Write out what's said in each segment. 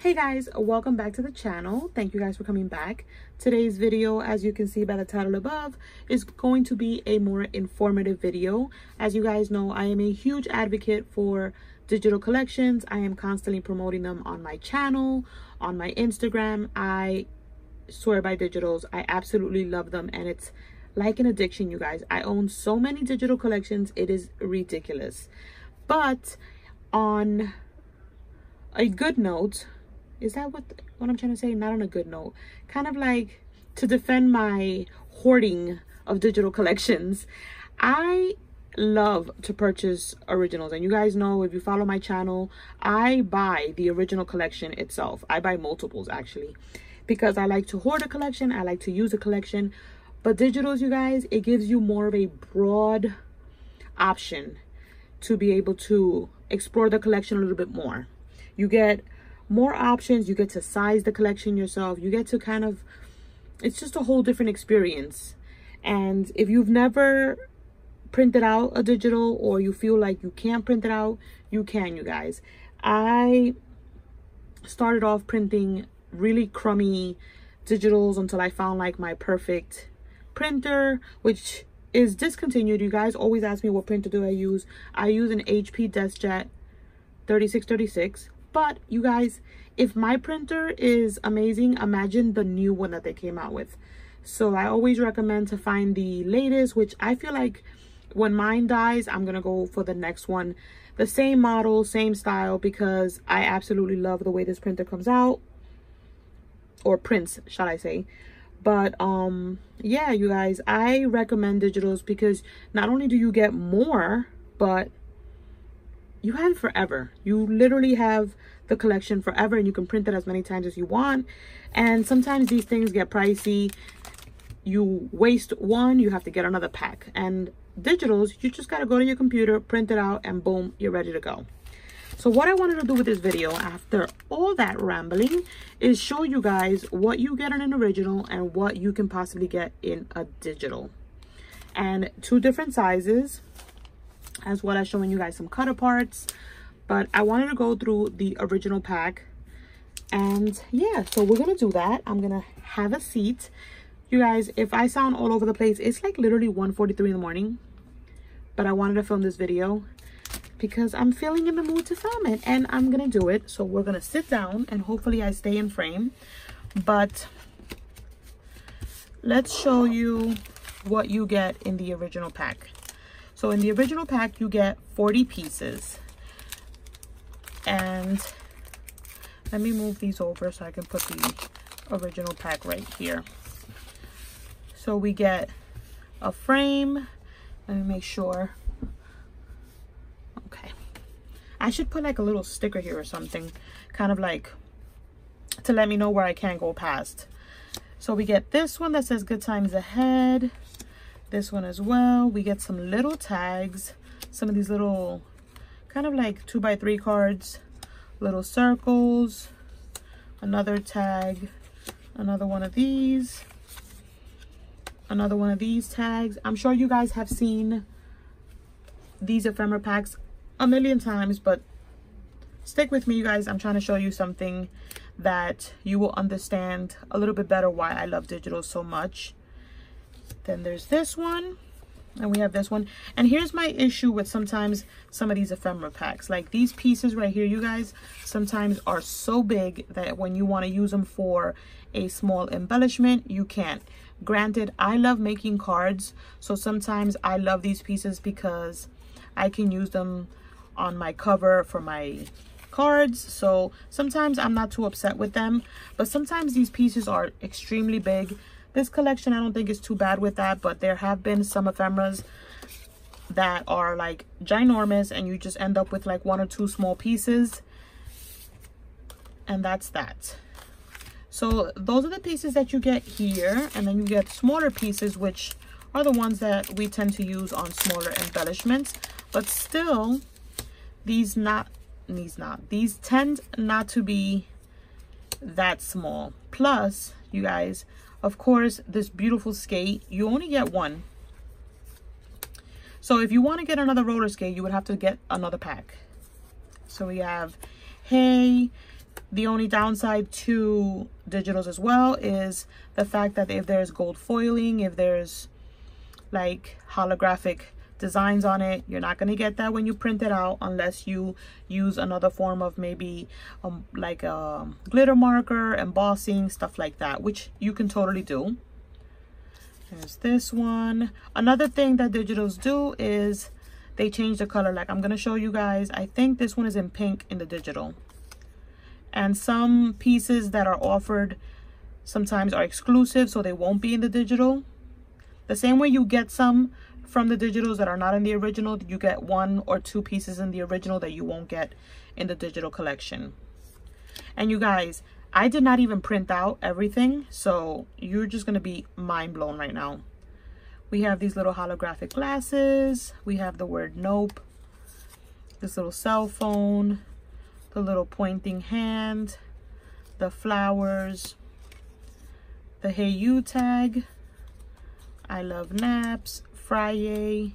Hey guys, welcome back to the channel. Thank you guys for coming back. Today's video, as you can see by the title above, is going to be a more informative video. As you guys know, I am a huge advocate for digital collections. I am constantly promoting them on my channel, on my Instagram. I swear by digitals. I absolutely love them and it's like an addiction, you guys. I own so many digital collections. It is ridiculous. But on a good note, is that what what I'm trying to say? Not on a good note. Kind of like to defend my hoarding of digital collections. I love to purchase originals and you guys know if you follow my channel i buy the original collection itself i buy multiples actually because i like to hoard a collection i like to use a collection but digitals you guys it gives you more of a broad option to be able to explore the collection a little bit more you get more options you get to size the collection yourself you get to kind of it's just a whole different experience. And if you've never printed out a digital or you feel like you can't print it out you can you guys. I started off printing really crummy digitals until i found like my perfect printer which is discontinued. You guys always ask me what printer do i use. I use an hp deskjet 3636 but you guys, if my printer is amazing, imagine the new one that they came out with. So I always recommend to find the latest, which I feel like when mine dies, I'm going to go for the next one. The same model, same style, because I absolutely love the way this printer comes out. Or prints, shall I say. But um yeah, you guys, I recommend digitals because not only do you get more, but you have it forever. You literally have the collection forever and you can print it as many times as you want. And sometimes these things get pricey. You waste one, you have to get another pack. And digitals, you just got to go to your computer, print it out, and boom, you're ready to go. So what I wanted to do with this video, after all that rambling, is show you guys what you get in an original and what you can possibly get in a digital. And two different sizes as well as showing you guys some cut aparts. But i wanted to go through the original pack. And yeah so we're gonna do that. I'm gonna have a seat. You guys if i sound all over the place it's like literally 1:43 in the morning. But i wanted to film this video because i'm feeling in the mood to film it and i'm gonna do it. So we're gonna sit down and hopefully i stay in frame. But let's show you what you get in the original pack so in the original pack, you get 40 pieces. And let me move these over so I can put the original pack right here. So we get a frame. Let me make sure. Okay. I should put like a little sticker here or something. Kind of like to let me know where I can't go past. So we get this one that says good times ahead this one as well. We get some little tags some of these little kind of like two by three cards little circles another tag another one of these another one of these tags. I'm sure you guys have seen these ephemera packs a million times but stick with me you guys. I'm trying to show you something that you will understand a little bit better why i love digital so much then there's this one. And we have this one. And here's my issue with sometimes some of these ephemera packs. Like these pieces right here, you guys, sometimes are so big that when you want to use them for a small embellishment, you can't. Granted, I love making cards. So sometimes I love these pieces because I can use them on my cover for my cards so sometimes i'm not too upset with them but sometimes these pieces are extremely big this collection, I don't think is too bad with that, but there have been some ephemeras that are like ginormous and you just end up with like one or two small pieces. And that's that. So those are the pieces that you get here. And then you get smaller pieces, which are the ones that we tend to use on smaller embellishments. But still, these not, these not, these tend not to be that small. Plus, you guys, of course, this beautiful skate, you only get one. So if you want to get another roller skate, you would have to get another pack. So we have Hey, The only downside to digitals as well is the fact that if there's gold foiling, if there's like holographic designs on it, you're not going to get that when you print it out unless you use another form of maybe um, like a glitter marker, embossing, stuff like that, which you can totally do. There's this one. Another thing that digitals do is they change the color. Like I'm going to show you guys. I think this one is in pink in the digital and some pieces that are offered sometimes are exclusive so they won't be in the digital the same way you get some from the digitals that are not in the original you get one or two pieces in the original that you won't get in the digital collection. And you guys i did not even print out everything so you're just going to be mind blown right now. We have these little holographic glasses we have the word nope this little cell phone the little pointing hand, the flowers, the Hey You tag, I love naps, Friday,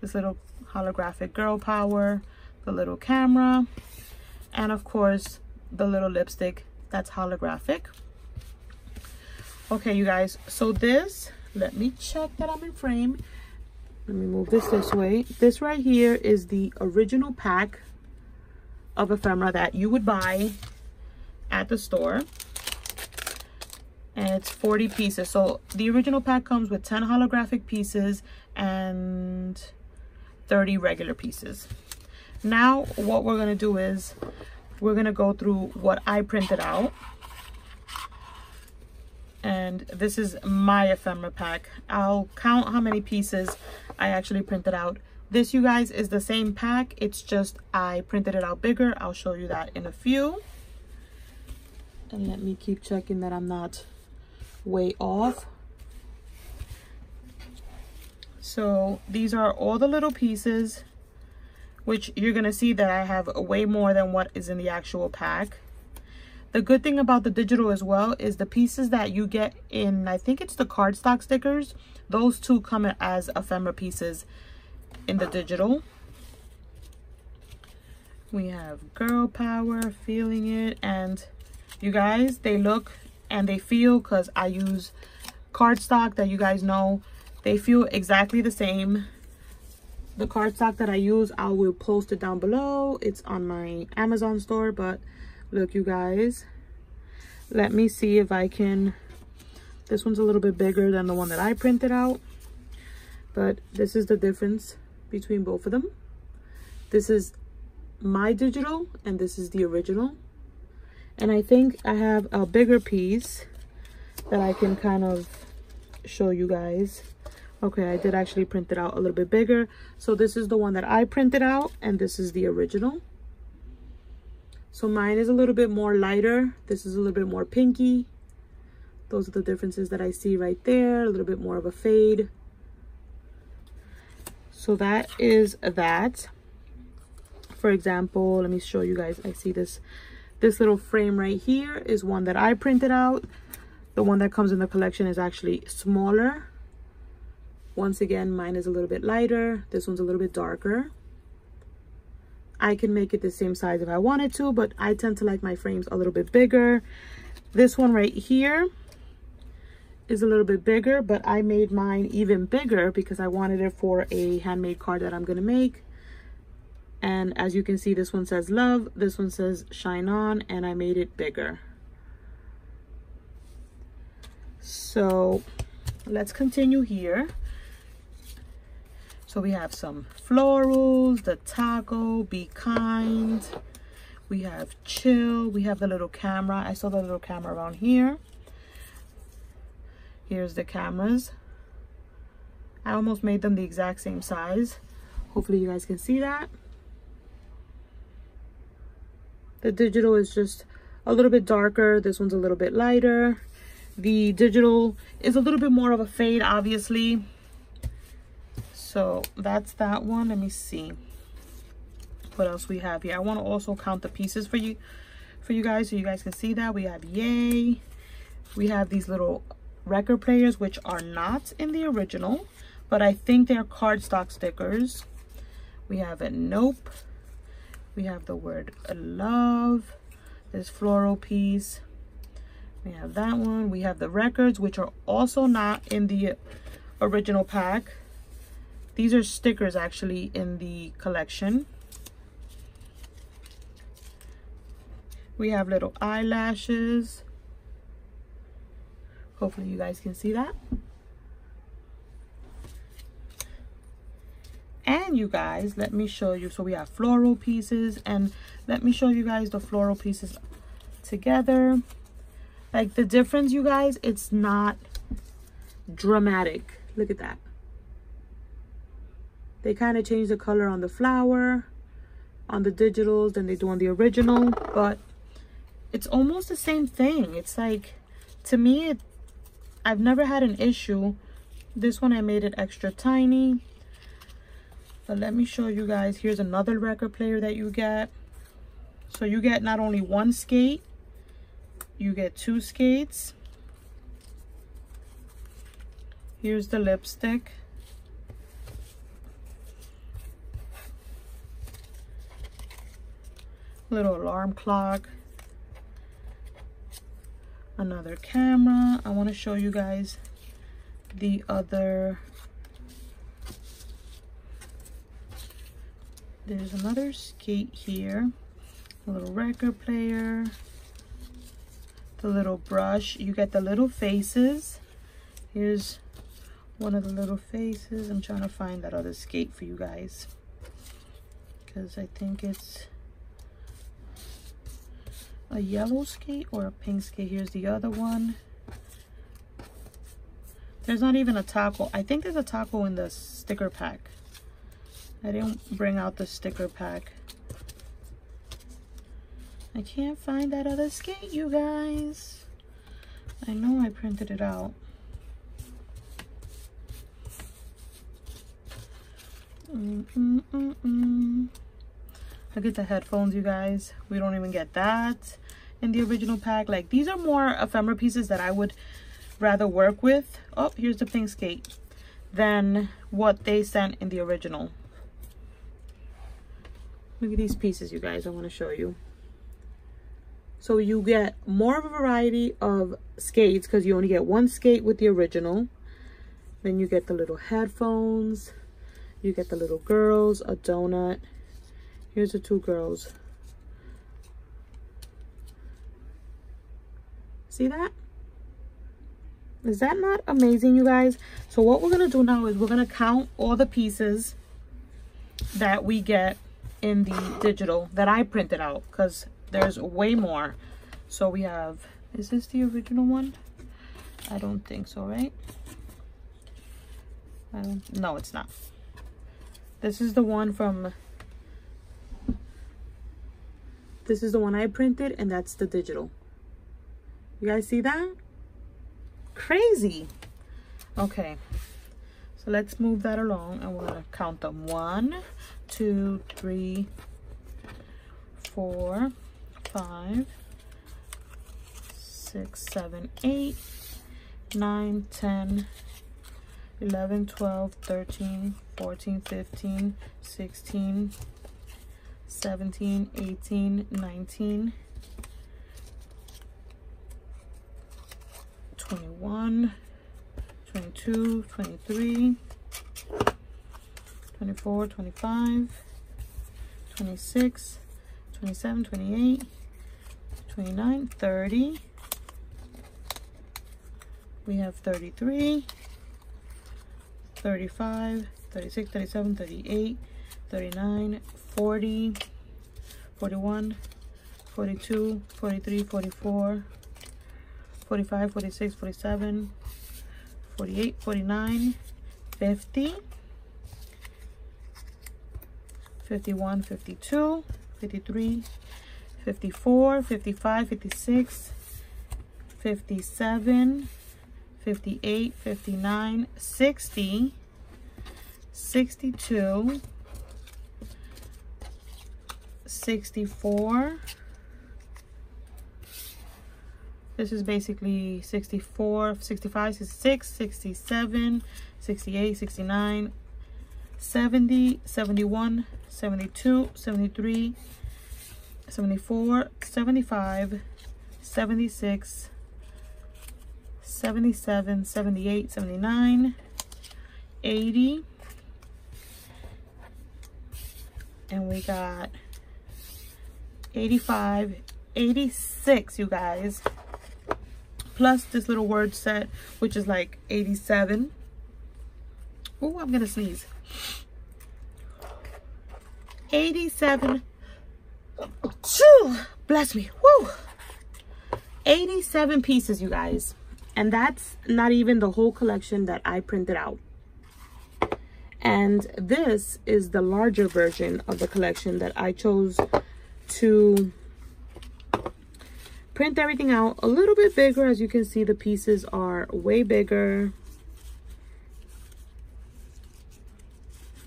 this little holographic girl power, the little camera, and of course the little lipstick that's holographic. Okay, you guys, so this, let me check that I'm in frame. Let me move this this way. This right here is the original pack of ephemera that you would buy at the store and it's 40 pieces so the original pack comes with 10 holographic pieces and 30 regular pieces now what we're going to do is we're going to go through what I printed out and this is my ephemera pack I'll count how many pieces I actually printed out this, you guys, is the same pack. It's just I printed it out bigger. I'll show you that in a few. And let me keep checking that I'm not way off. So these are all the little pieces, which you're to see that I have way more than what is in the actual pack. The good thing about the digital as well is the pieces that you get in, I think it's the cardstock stickers, those two come as ephemera pieces in the digital. We have girl power, feeling it, and you guys, they look and they feel because I use cardstock that you guys know. They feel exactly the same. The cardstock that I use, I will post it down below. It's on my Amazon store, but look, you guys. Let me see if I can... This one's a little bit bigger than the one that I printed out. But this is the difference between both of them. This is my digital and this is the original. And I think I have a bigger piece that I can kind of show you guys. Okay, I did actually print it out a little bit bigger. So this is the one that I printed out and this is the original. So mine is a little bit more lighter. This is a little bit more pinky. Those are the differences that I see right there. A little bit more of a fade so that is that for example let me show you guys i see this this little frame right here is one that i printed out. The one that comes in the collection is actually smaller. Once again mine is a little bit lighter. This one's a little bit darker. I can make it the same size if i wanted to but i tend to like my frames a little bit bigger. This one right here is a little bit bigger, but I made mine even bigger because I wanted it for a handmade card that I'm going to make. And as you can see, this one says love, this one says shine on, and I made it bigger. So let's continue here. So we have some florals, the taco, be kind. We have chill. We have the little camera. I saw the little camera around here. Here's the cameras. I almost made them the exact same size. Hopefully you guys can see that. The digital is just a little bit darker. This one's a little bit lighter. The digital is a little bit more of a fade, obviously. So that's that one. Let me see what else we have here. I want to also count the pieces for you for you guys so you guys can see that. We have yay. We have these little record players, which are not in the original, but I think they're cardstock stickers. We have a nope. We have the word love, this floral piece. We have that one. We have the records, which are also not in the original pack. These are stickers actually in the collection. We have little eyelashes. Hopefully you guys can see that. You guys, let me show you. So we have floral pieces and let me show you guys the floral pieces together. Like the difference, you guys, it's not dramatic. Look at that. They kind of change the color on the flower, on the digitals than they do on the original, but it's almost the same thing. It's like, to me, it, I've never had an issue. This one, I made it extra tiny. But let me show you guys. Here's another record player that you get. So you get not only one skate, you get two skates. Here's the lipstick. Little alarm clock. Another camera. I want to show you guys the other there's another skate here. A little record player. The little brush. You get the little faces. Here's one of the little faces. I'm trying to find that other skate for you guys. Because i think it's a yellow skate or a pink skate. Here's the other one. There's not even a taco. I think there's a taco in the sticker pack I didn't bring out the sticker pack. I can't find that other skate, you guys. I know I printed it out. Mm -mm -mm. I get the headphones, you guys. We don't even get that in the original pack. Like, these are more ephemera pieces that I would rather work with. Oh, here's the pink skate. Than what they sent in the original. Look at these pieces, you guys. I want to show you. So you get more of a variety of skates because you only get one skate with the original. Then you get the little headphones. You get the little girls, a donut. Here's the two girls. See that? Is that not amazing, you guys? So what we're going to do now is we're going to count all the pieces that we get in the digital that I printed out because there's way more. So we have, is this the original one? I don't think so, right? No, it's not. This is the one from, this is the one I printed and that's the digital. You guys see that? Crazy. Okay. So let's move that along and we're gonna count them. One, two, three, four, five, six, seven, eight, nine, ten, eleven, twelve, thirteen, fourteen, fifteen, sixteen, seventeen, eighteen, nineteen, twenty-one, twenty-two, twenty-three. 24, 25, 26, 27, 28, 29, 30. We have 33, 35, 36, 37, 38, 39, 40, 41, 42, 43, 44, 45, 46, 47, 48, 49, 50, 51, 52, 53, 54, 55, 56, 57, 58, 59, 60, 62, 64. This is basically 64, 65, 66, 67, 68, 69, 70, 71, 72, 73, 74, 75, 76, 77, 78, 79, 80, and we got 85, 86, you guys, plus this little word set, which is like 87. Oh, I'm gonna sneeze. 87 bless me Woo! 87 pieces you guys and that's not even the whole collection that i printed out and this is the larger version of the collection that i chose to print everything out a little bit bigger. As you can see the pieces are way bigger.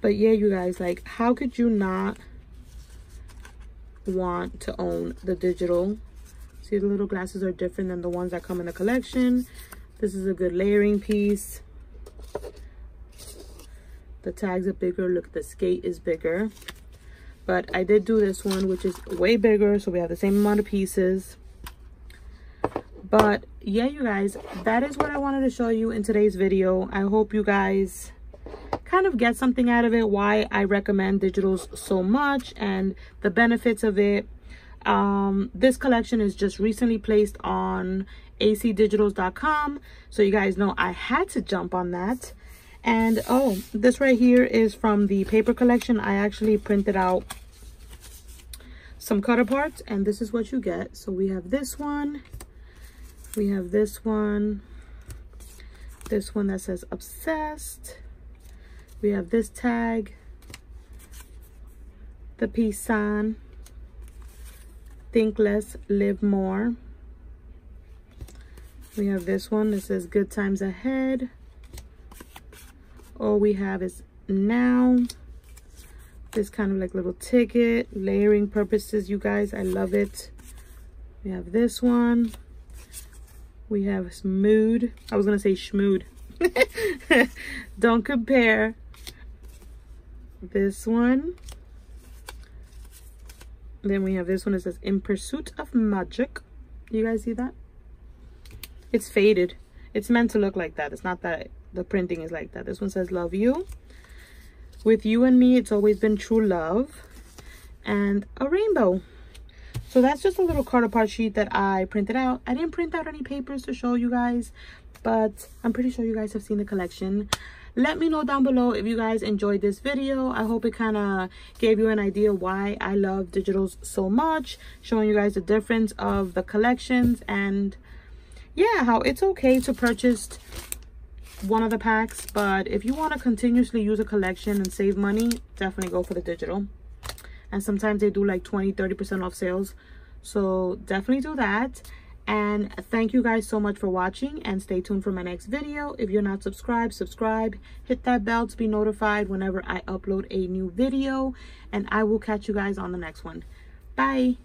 But yeah you guys like how could you not want to own the digital? See the little glasses are different than the ones that come in the collection. This is a good layering piece. The tags are bigger. Look the skate is bigger. But i did do this one which is way bigger so we have the same amount of pieces but yeah you guys that is what i wanted to show you in today's video. I hope you guys kind of get something out of it why i recommend digitals so much and the benefits of it. Um this collection is just recently placed on acdigitals.com so you guys know i had to jump on that. And oh this right here is from the paper collection. I actually printed out some cut aparts and this is what you get. So we have this one we have this one this one that says obsessed we have this tag, the peace sign, think less, live more. We have this one that says good times ahead. All we have is now. This kind of like little ticket, layering purposes, you guys. I love it. We have this one. We have mood. I was going to say schmood. Don't compare this one. Then we have this one it says in pursuit of magic. You guys see that? It's faded. It's meant to look like that. It's not that the printing is like that. This one says love you. With you and me it's always been true love and a rainbow so that's just a little card apart sheet that i printed out. I didn't print out any papers to show you guys but i'm pretty sure you guys have seen the collection. Let me know down below if you guys enjoyed this video. I hope it kind of gave you an idea why i love digitals so much showing you guys the difference of the collections and yeah how it's okay to purchase one of the packs but if you want to continuously use a collection and save money definitely go for the digital and sometimes they do like 20 30 percent off sales. So definitely do that. And thank you guys so much for watching and stay tuned for my next video. If you're not subscribed subscribe. Hit that bell to be notified whenever i upload a new video. And i will catch you guys on the next one. Bye